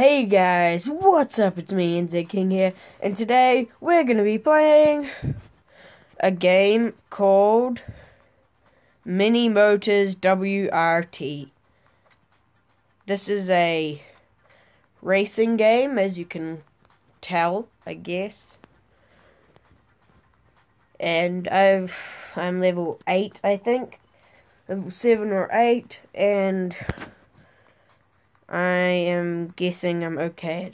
Hey guys, what's up? It's me, ENZE King here, and today we're gonna be playing a game called Mini Motors WRT. This is a racing game, as you can tell, I guess. And I've I'm level eight, I think, level seven or eight, and I am guessing I'm okay.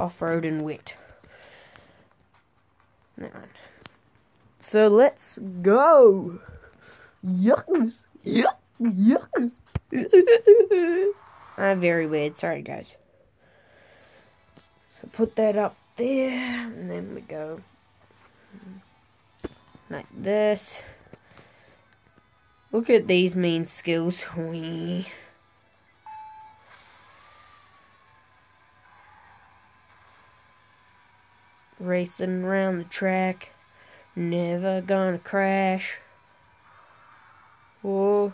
Off-road and wet. So let's go. Yucks. Yuck. Yucks. I'm very weird. Sorry, guys. So put that up there, and then we go like this. Look at these mean skills. Wee. Racing around the track. Never gonna crash. Whoa.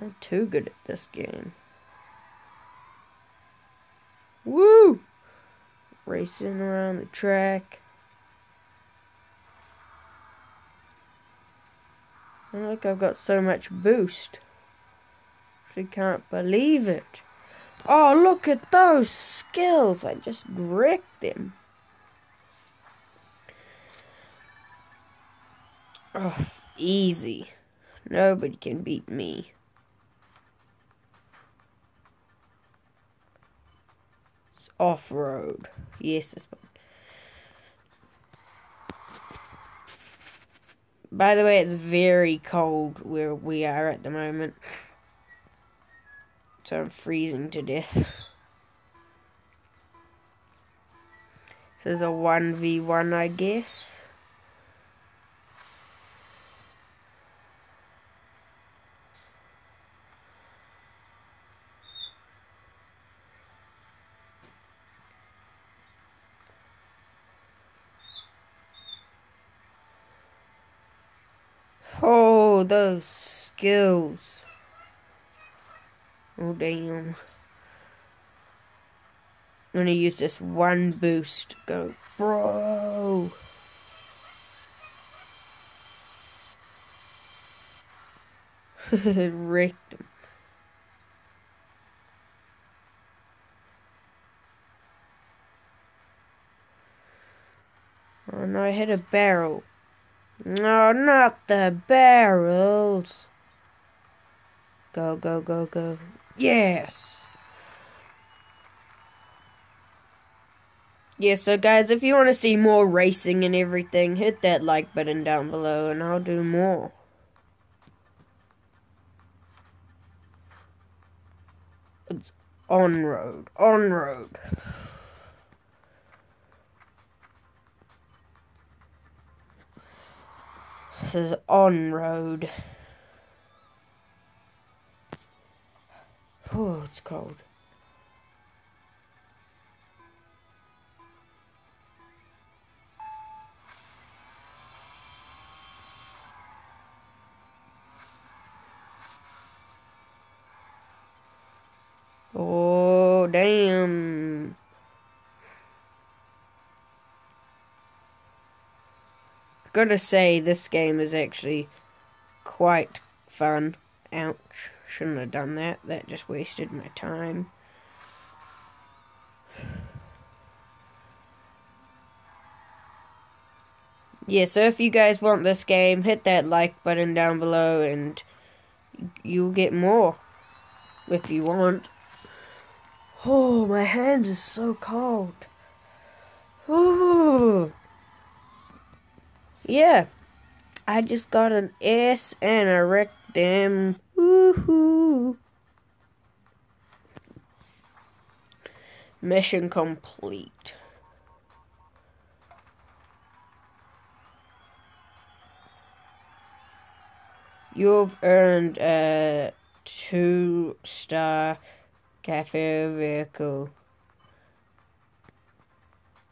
I'm too good at this game. Woo! Racing around the track. Look, I've got so much boost. She can't believe it. Oh, look at those skills. I just wrecked them. Oh, easy. Nobody can beat me. Off-road. Yes, this one. By the way, it's very cold where we are at the moment. So I'm freezing to death. this is a 1v1, I guess. Oh, those skills. Damn. I'm gonna use this one boost. Go, bro. Wrecked him. Oh no, I hit a barrel. No, not the barrels. Go, go, go, go. Yes. Yeah, so guys, if you want to see more racing and everything, hit that like button down below and I'll do more. It's on road, on road. This is on Oh, it's cold. Oh, damn. Gotta say, this game is actually quite fun. Ouch. Shouldn't have done that. That just wasted my time. Yeah, so if you guys want this game, hit that like button down below and you'll get more if you want. Oh, my hand is so cold. Oh. Yeah. I just got an S and a rectum. Woohoo! Mission complete. You've earned a two star cafe vehicle.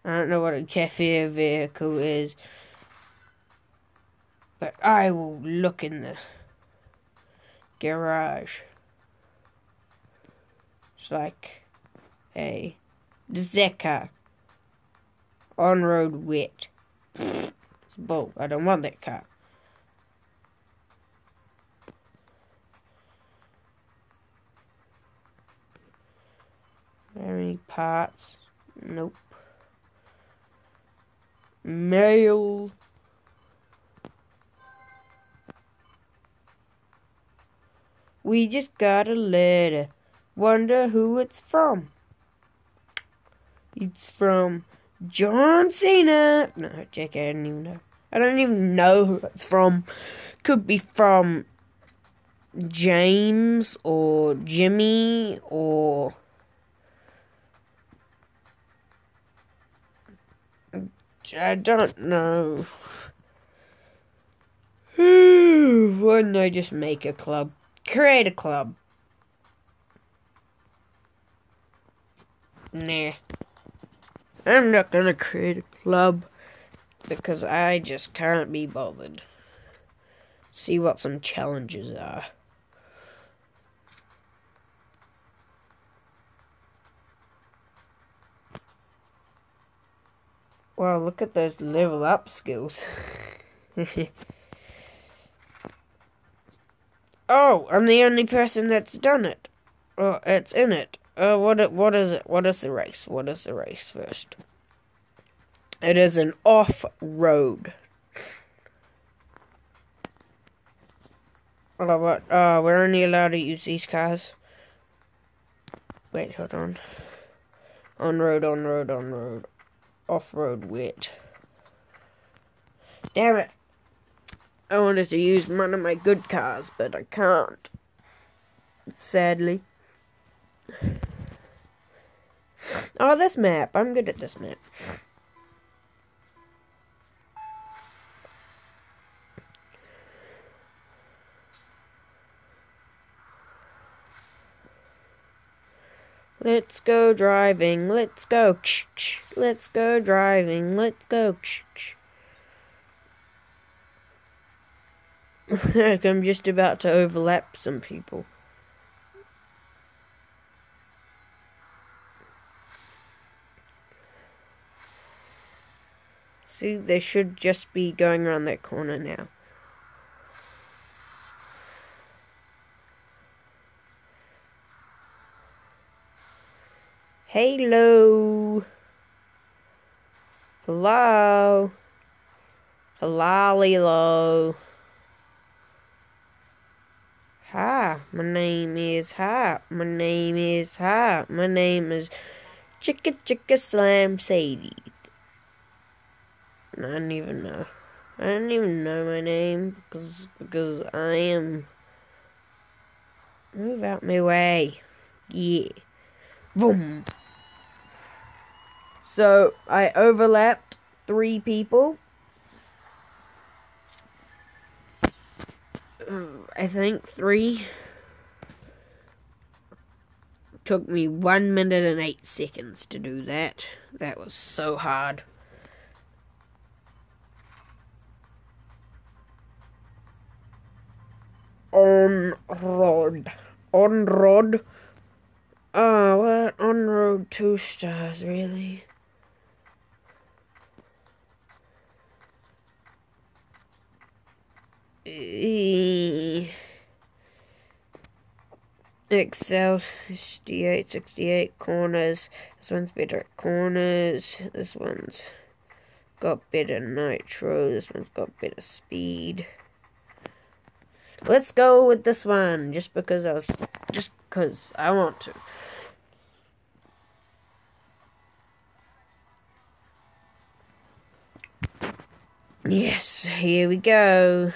I don't know what a cafe vehicle is. But I will look in the garage. It's like a Zeka on road wit. It's bull. I don't want that car. Any parts? Nope. Mail. We just got a letter. Wonder who it's from. It's from John Cena. No, Jake, I don't even know. I don't even know who it's from. Could be from James or Jimmy or. I don't know. Why don't I just make a club? Create a club. Nah. I'm not gonna create a club because I just can't be bothered. See what some challenges are. Wow, look at those level up skills. oh, I'm the only person that's done it. Oh, it's in it. Uh, what what is it? What is the race? What is the race first? It is an off-road. Oh, what? Uh, we're only allowed to use these cars. Wait, hold on. On road, on road, on road. Off road wit. Damn it. I wanted to use one of my good cars, but I can't. Sadly. Oh, this map. I'm good at this map. Let's go driving. Let's go. Let's go driving. Let's go. I'm just about to overlap some people. See, they should just be going around that corner now. Hello. Hello. Hello, Hi, my name is Hi. My name is Hi. My name is Chicka Chicka Slam Sadie. I don't even know. I don't even know my name because because I am. Move out my way. Yeah. Boom. So I overlapped three people. I think three. Took me one minute and eight seconds to do that. That was so hard. On road. On road. Ah, uh, what? On road two stars, really? Excel 68, 68 corners. This one's better at corners. This one's got better nitro. This one's got better speed. Let's go with this one just because I was just because I want to. Yes, here we go.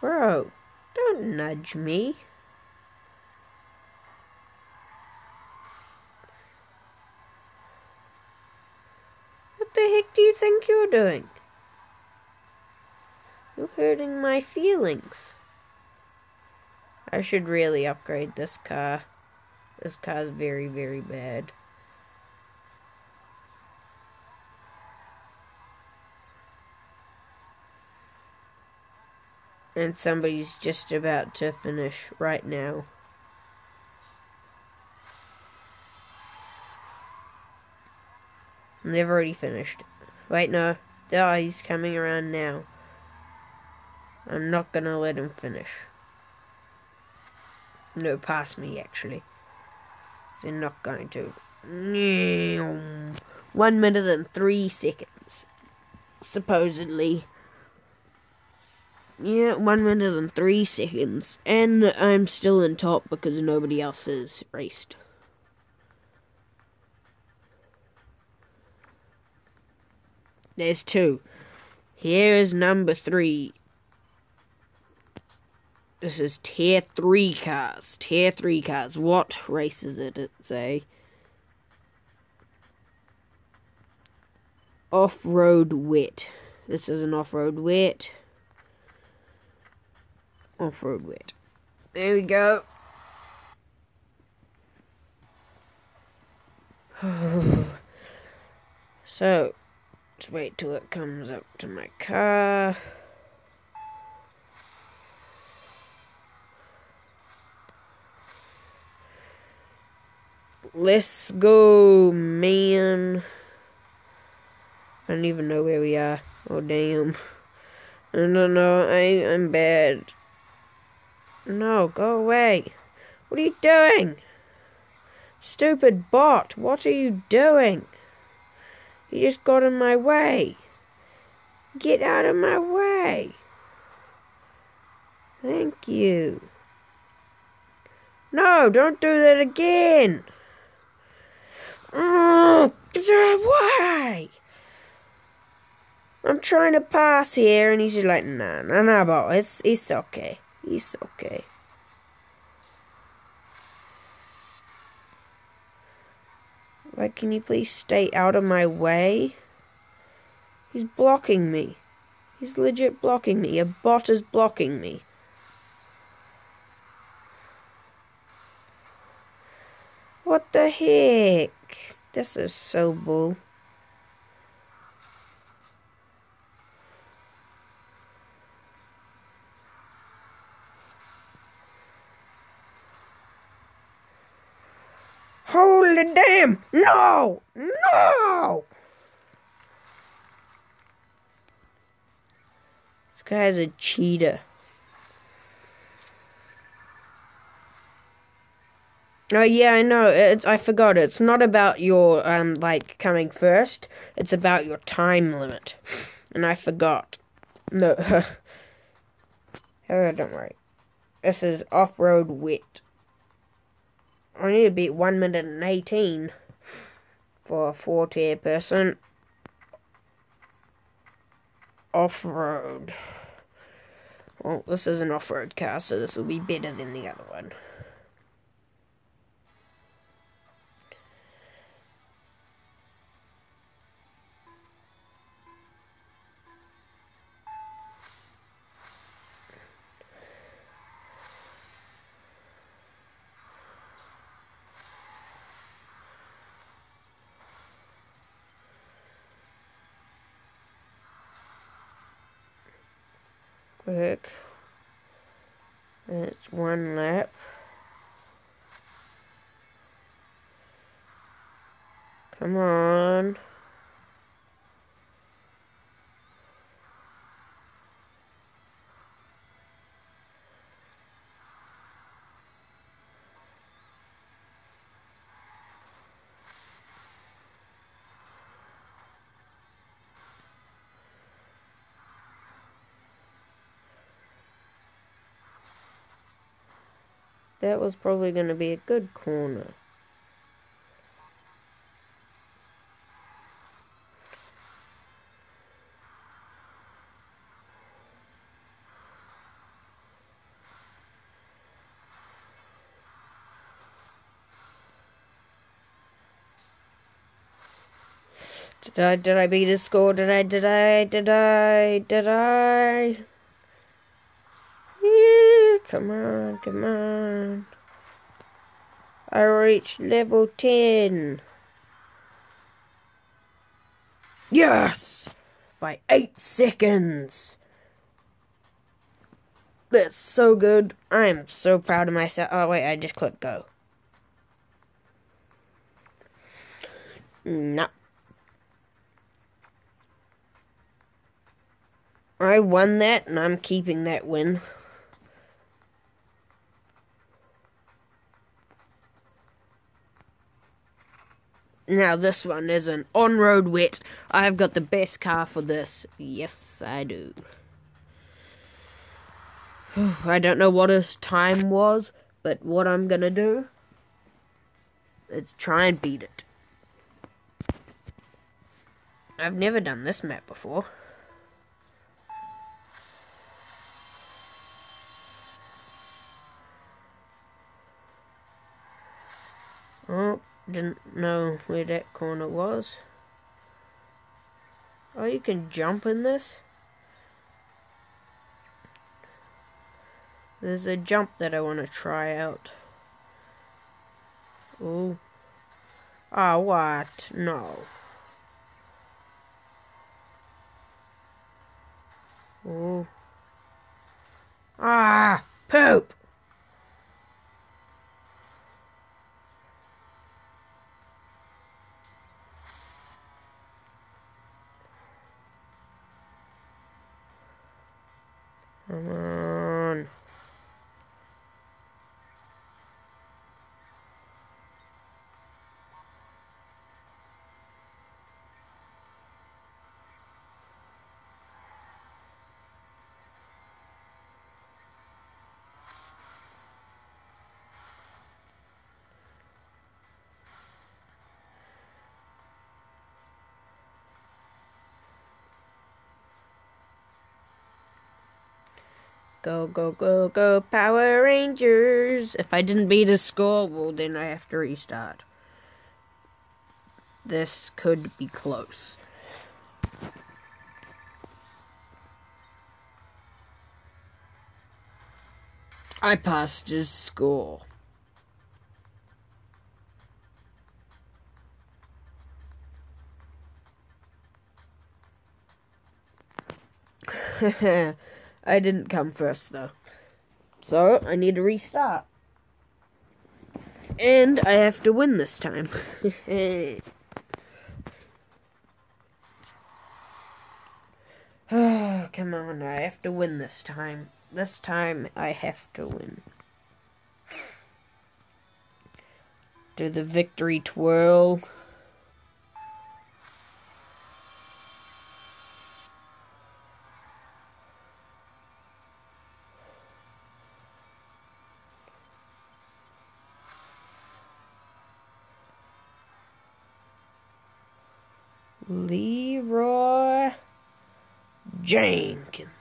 Bro, don't nudge me. What the heck do you think you're doing? You're hurting my feelings. I should really upgrade this car. This car's very, very bad. And somebody's just about to finish right now. And they've already finished. Wait, no. Oh, he's coming around now. I'm not gonna let him finish. No, past me, actually. They're not going to. One minute and three seconds. Supposedly. Yeah, one minute and three seconds. And I'm still in top because nobody else has raced. There's two. Here is number three. This is tier 3 cars. Tier 3 cars. What race is it, it say? Off-road wet. This is an off-road wet. Off-road wet. There we go. so, let's wait till it comes up to my car. Let's go, man. I don't even know where we are. Oh, damn. No, no, no, I, I'm bad. No, go away. What are you doing? Stupid bot, what are you doing? You just got in my way. Get out of my way. Thank you. No, don't do that again. Mm, oh, why? I'm trying to pass here, and he's just like, nah, nah, nah, but it's, it's okay. It's okay. Like, can you please stay out of my way? He's blocking me. He's legit blocking me. A bot is blocking me. What the heck? This is so bull. Damn! No! No! This guy's a cheater. Oh yeah, I know. It's I forgot. It's not about your um like coming first. It's about your time limit, and I forgot. No, oh, don't worry. This is off road wit. I need to beat one minute and eighteen for a four tier person. Off road. Well, this is an off road car, so this will be better than the other one. Quick. It's one lap. Come on. That was probably going to be a good corner. Did I, did I beat his score? Did I, did I, did I, did I? Come on, come on. I reached level 10. Yes! By 8 seconds! That's so good. I am so proud of myself. Oh, wait, I just clicked go. No. I won that, and I'm keeping that win. Now this one is an on-road wet. I've got the best car for this. Yes, I do. I don't know what his time was, but what I'm gonna do is try and beat it. I've never done this map before. Oh, didn't know where that corner was. Oh, you can jump in this? There's a jump that I want to try out. Oh. Ah, oh, what? No. Oh. Ah! Poop! Come on. Go, go, go, go, Power Rangers! If I didn't beat a score, well, then I have to restart. This could be close. I passed his score. I didn't come first though. So I need to restart. And I have to win this time. oh, come on, I have to win this time. This time I have to win. Do the victory twirl. Leroy Jenkins.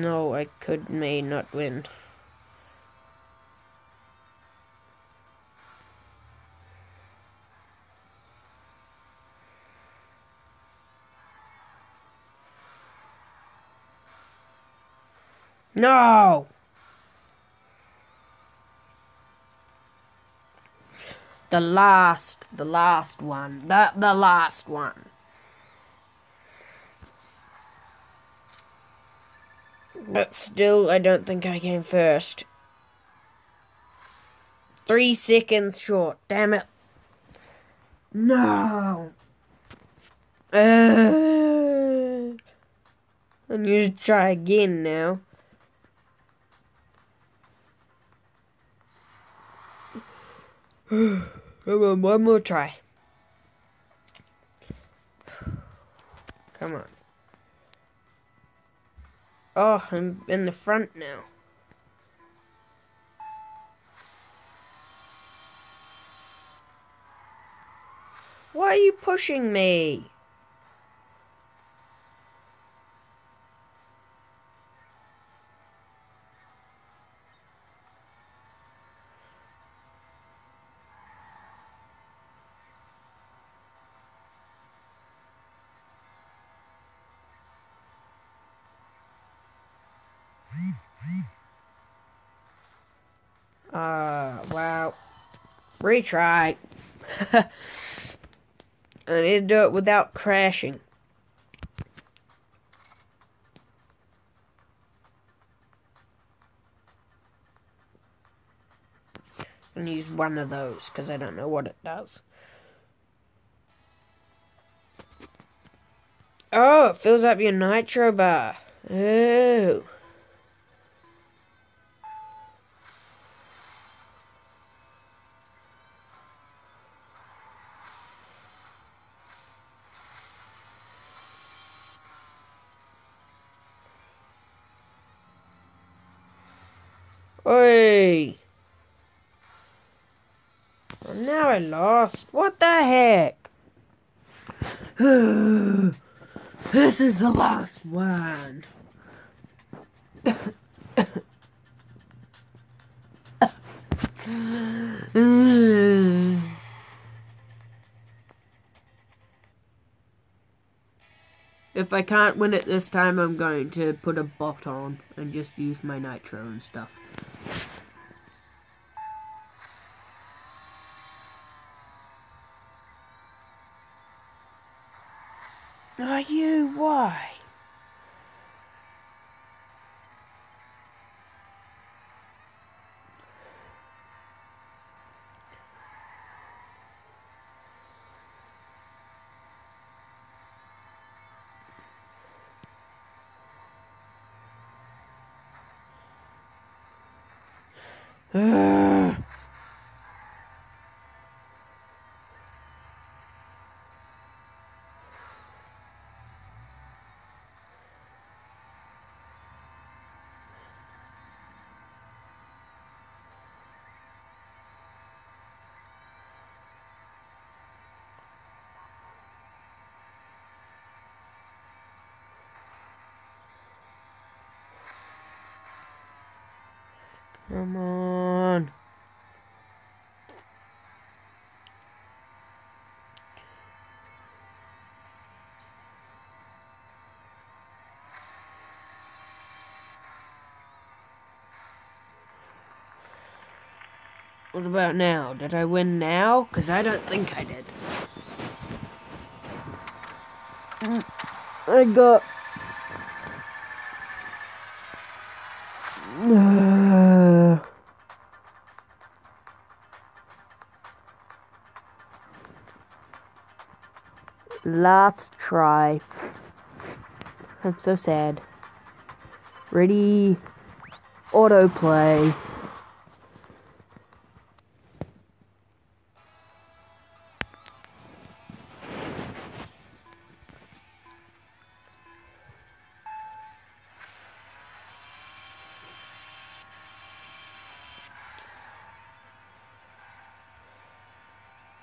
No, I could may not win. No! The last, the last one, the, the last one. But still, I don't think I came first. Three seconds short. Damn it. No. Uh, I need to try again now. Come on, one more try. Come on. Oh, I'm in the front now. Why are you pushing me? Uh, wow. Retry. I need to do it without crashing. I'm use one of those because I don't know what it does. Oh, it fills up your nitro bar. Oh. I lost. What the heck? this is the last one. If I can't win it this time, I'm going to put a bot on and just use my nitro and stuff. Why? Come on. What about now? Did I win now? Because I don't think I did. I got... Last try. I'm so sad. Ready? Autoplay.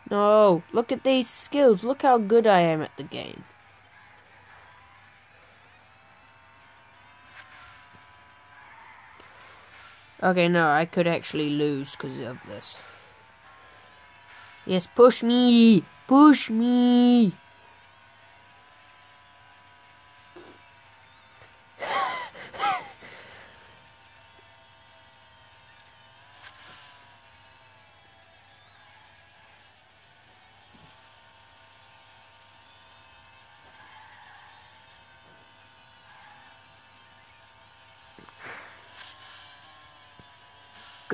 No, look at these skills. Look how good I am at the game. Okay, no, I could actually lose because of this. Yes, push me! Push me!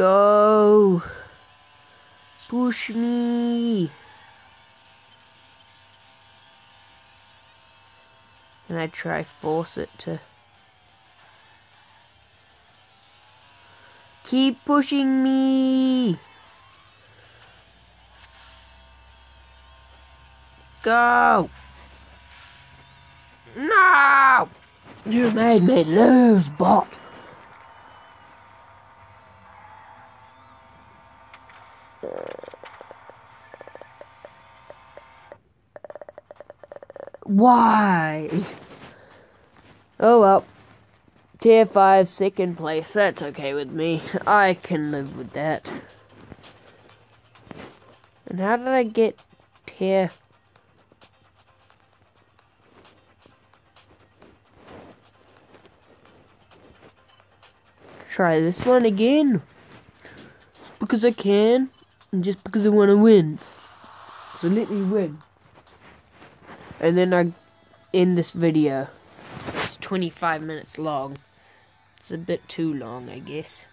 Go. Push me. And I try force it to keep pushing me. Go. No. You made me lose, bot. Why? Oh well. Tier 5, second place. That's okay with me. I can live with that. And how did I get here? Try this one again. Because I can. Just because I want to win. So let me win. And then I end this video. It's 25 minutes long. It's a bit too long, I guess.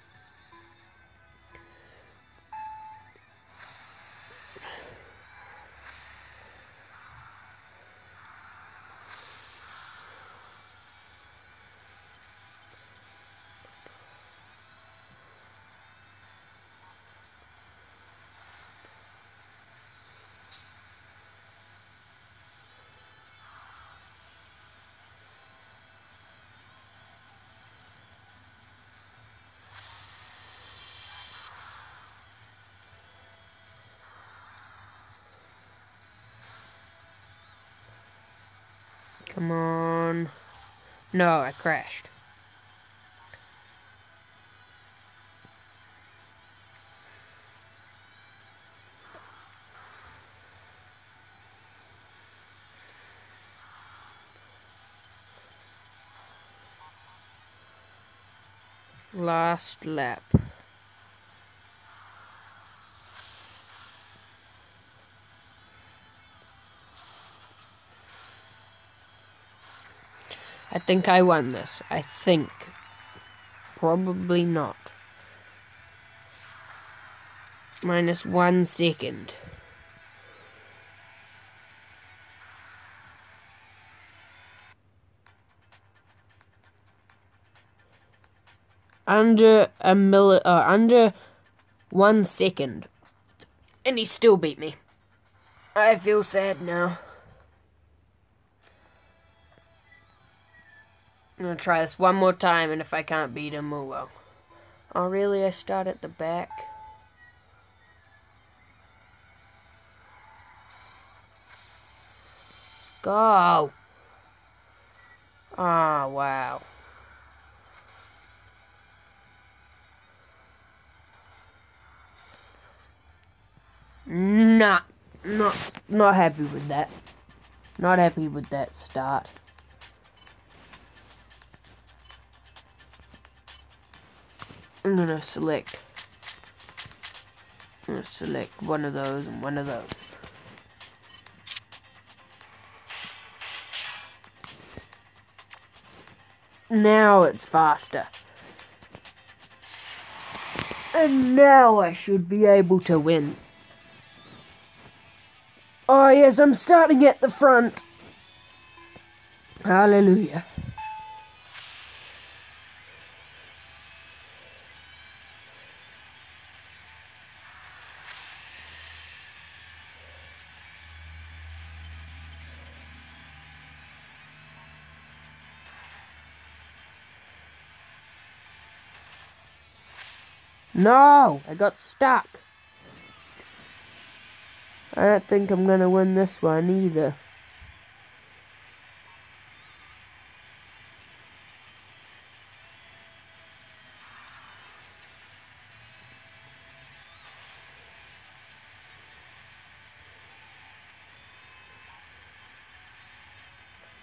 Come on. No, I crashed. Last lap. I think I won this. I think. Probably not. Minus one second. Under a milli- uh, under one second. And he still beat me. I feel sad now. I'm gonna try this one more time, and if I can't beat him, oh well. Oh, really? I start at the back? Go! Ah, oh, wow. Not, not, not happy with that. Not happy with that start. I'm gonna select I'm gonna select one of those and one of those. Now it's faster. And now I should be able to win. Oh yes, I'm starting at the front. Hallelujah. No, I got stuck. I don't think I'm going to win this one either.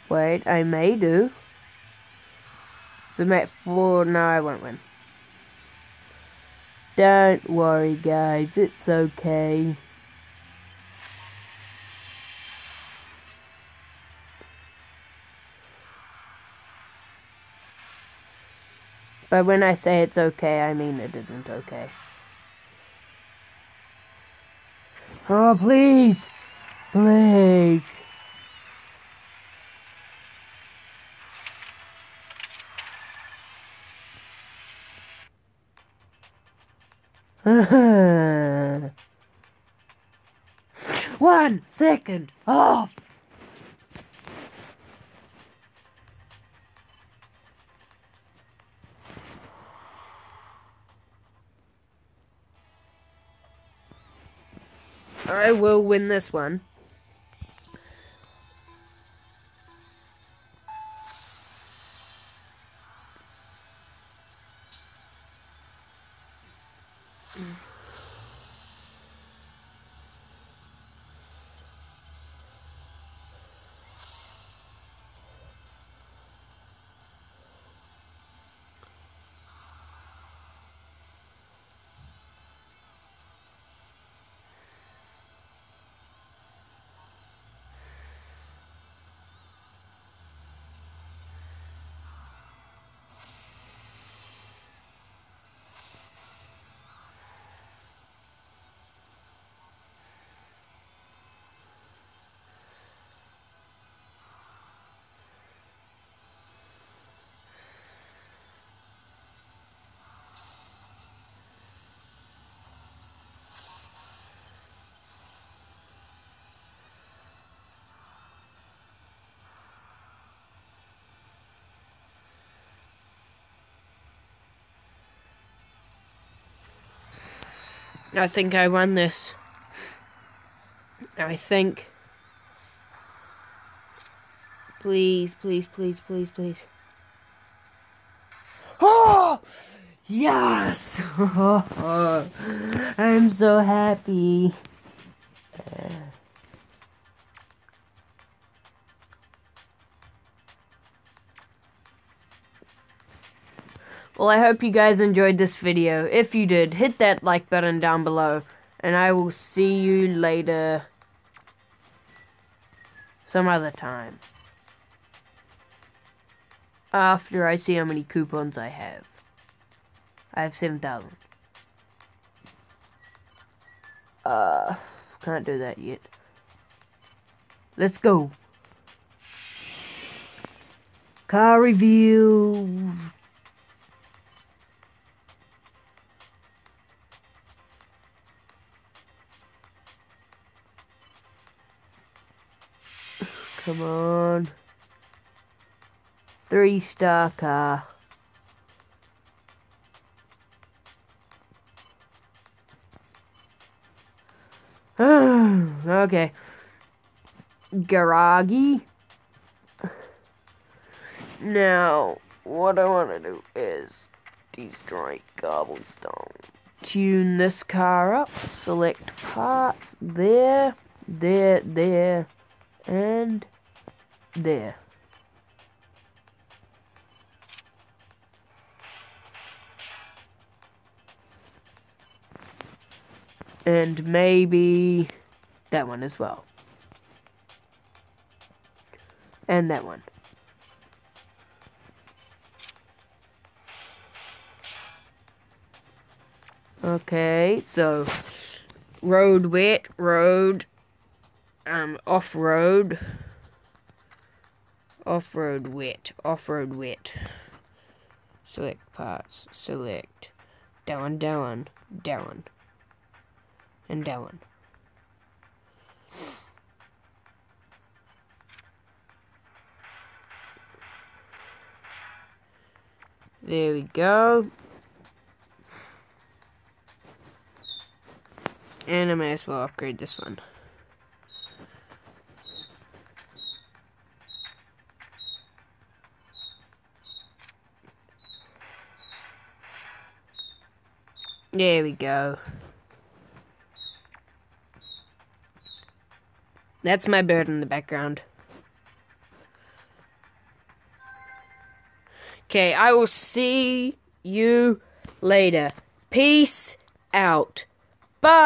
Wait, I may do. So I'm at four, no I won't win. Don't worry, guys, it's okay. But when I say it's okay, I mean it isn't okay. Oh, please! Please! One second off! I will win this one. I think I won this. I think. Please, please, please, please, please. Oh! Yes! I'm so happy. Well, I hope you guys enjoyed this video. If you did, hit that like button down below. And I will see you later. Some other time. After I see how many coupons I have. I have 7,000. Uh, can't do that yet. Let's go. Car review. Come on. Three star car. okay. Garagi. Now, what I want to do is destroy cobblestone. Tune this car up. Select parts. There, there, there, and there. And maybe that one as well. And that one. Okay, so road wet, road, um, off road. Off-road wet. Off-road wet. Select parts. Select. Down, down, down. And down. There we go. And I may as well upgrade this one. There we go. That's my bird in the background. Okay, I will see you later. Peace out. Bye.